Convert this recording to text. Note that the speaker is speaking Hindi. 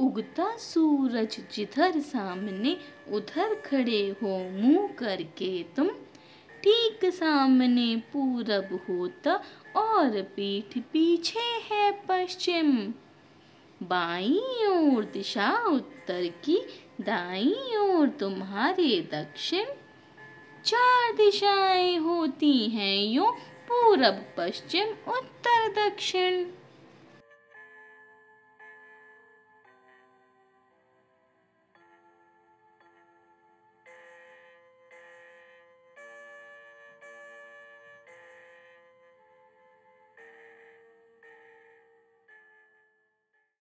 उगता सूरज जिधर सामने, उधर खड़े हो मुँह करके तुम। ठीक सामने पूरब होता और पीठ पीछे है पश्चिम। बाई ओर दिशा उत्तर की, दाई ओर तुम्हारे दक्षिण। चार दिशाएँ होती हैं यो, पूरब, पश्चिम, उत्तर, दक्षिण।